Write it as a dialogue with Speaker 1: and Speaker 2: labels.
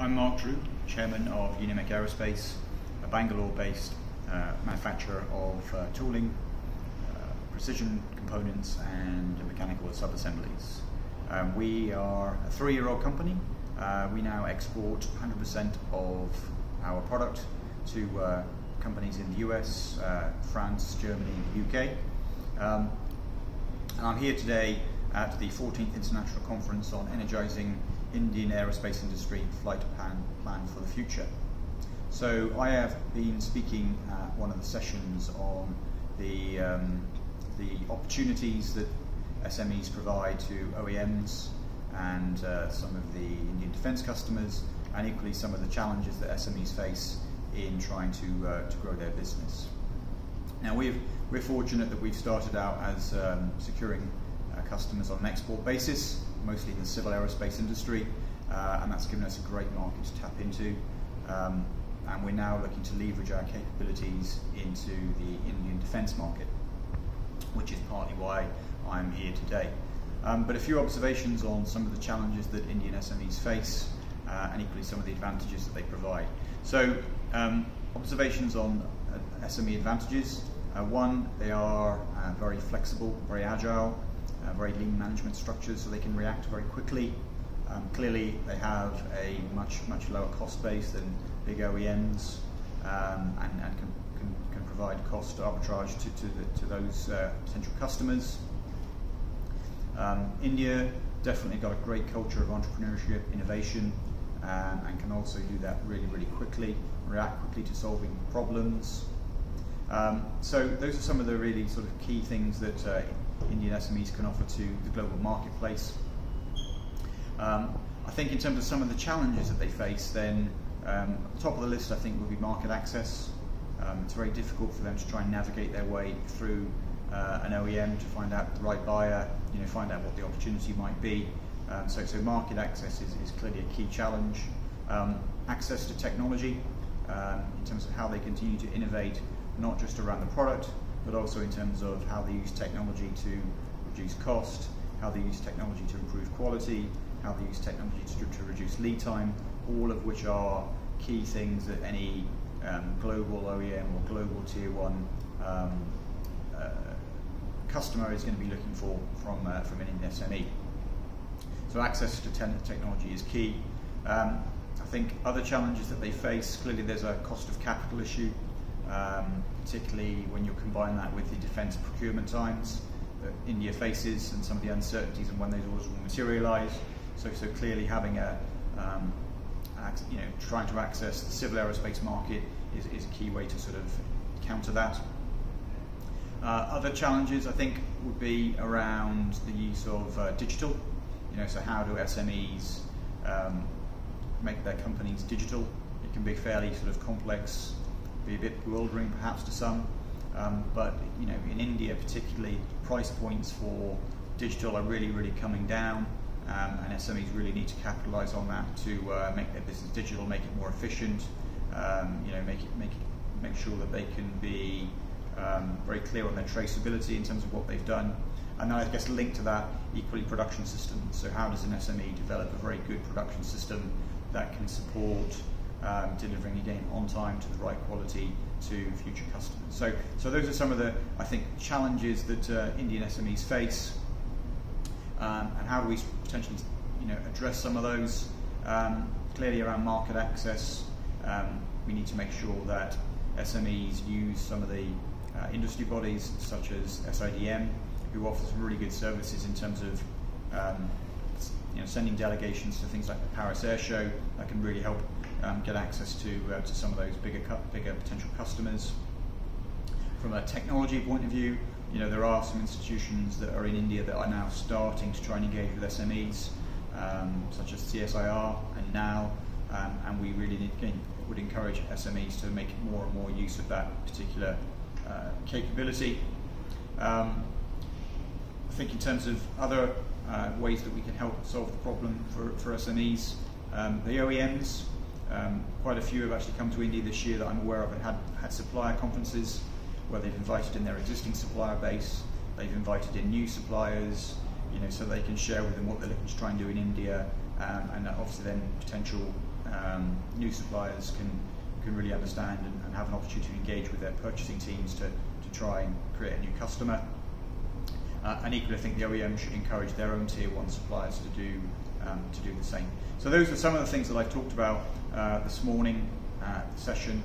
Speaker 1: I'm Mark Drew, Chairman of UniMech Aerospace, a Bangalore-based uh, manufacturer of uh, tooling, uh, precision components and mechanical sub-assemblies. Um, we are a three-year-old company. Uh, we now export 100% of our product to uh, companies in the US, uh, France, Germany, UK. Um, and I'm here today at the 14th International Conference on Energizing Indian Aerospace Industry Flight Plan, plan for the Future. So I have been speaking at one of the sessions on the, um, the opportunities that SMEs provide to OEMs and uh, some of the Indian defence customers and equally some of the challenges that SMEs face in trying to, uh, to grow their business. Now we are fortunate that we've started out as um, securing uh, customers on an export basis, mostly in the civil aerospace industry, uh, and that's given us a great market to tap into. Um, and we're now looking to leverage our capabilities into the Indian defence market, which is partly why I'm here today. Um, but a few observations on some of the challenges that Indian SMEs face uh, and equally some of the advantages that they provide. So, um, observations on uh, SME advantages. Uh, one, they are uh, very flexible, very agile, uh, very lean management structures, so they can react very quickly. Um, clearly, they have a much much lower cost base than big OEMs, um, and, and can, can, can, provide cost arbitrage to, to, the, to those uh, potential customers. Um, India definitely got a great culture of entrepreneurship, innovation, um, and can also do that really, really quickly, react quickly to solving problems. Um, so those are some of the really sort of key things that uh, Indian SMEs can offer to the global marketplace. Um, I think in terms of some of the challenges that they face, then um, top of the list I think would be market access. Um, it's very difficult for them to try and navigate their way through uh, an OEM to find out the right buyer, you know, find out what the opportunity might be. Um, so, so market access is, is clearly a key challenge. Um, access to technology um, in terms of how they continue to innovate, not just around the product, but also in terms of how they use technology to reduce cost, how they use technology to improve quality, how they use technology to, to reduce lead time, all of which are key things that any um, global OEM or global tier one um, uh, customer is going to be looking for from, uh, from an SME. So access to technology is key. Um, I think other challenges that they face, clearly there's a cost of capital issue um, particularly when you combine that with the defence procurement times that India faces and some of the uncertainties and when those orders will materialise. So, so clearly having a, um, you know, trying to access the civil aerospace market is, is a key way to sort of counter that. Uh, other challenges I think would be around the use of uh, digital. You know, so how do SMEs um, make their companies digital? It can be fairly sort of complex be a bit bewildering perhaps to some. Um, but you know, in India particularly, price points for digital are really, really coming down, um, and SMEs really need to capitalise on that to uh, make their business digital, make it more efficient. Um, you know, make it make it, make sure that they can be um, very clear on their traceability in terms of what they've done. And then I guess linked to that, equally production systems. So how does an SME develop a very good production system that can support um, delivering again on time to the right quality to future customers. So, so those are some of the, I think, challenges that uh, Indian SMEs face, um, and how do we potentially, you know, address some of those? Um, clearly, around market access, um, we need to make sure that SMEs use some of the uh, industry bodies such as SIDM, who offer some really good services in terms of um, you know, sending delegations to things like the Paris Air Show that can really help um, get access to, uh, to some of those bigger, bigger potential customers. From a technology point of view, you know, there are some institutions that are in India that are now starting to try and engage with SMEs, um, such as CSIR and now, um, and we really need, again, would encourage SMEs to make more and more use of that particular uh, capability. Um, I think in terms of other uh, ways that we can help solve the problem for, for SMEs, um, the OEMs um, quite a few have actually come to India this year that I'm aware of and had, had supplier conferences where they've invited in their existing supplier base, they've invited in new suppliers, you know, so they can share with them what they're looking to try and do in India, um, and obviously then potential um, new suppliers can, can really understand and, and, have an opportunity to engage with their purchasing teams to, to try and create a new customer. Uh, and equally, I think the OEM should encourage their own tier one suppliers to do um, to do the same. So those are some of the things that I've talked about uh, this morning the session.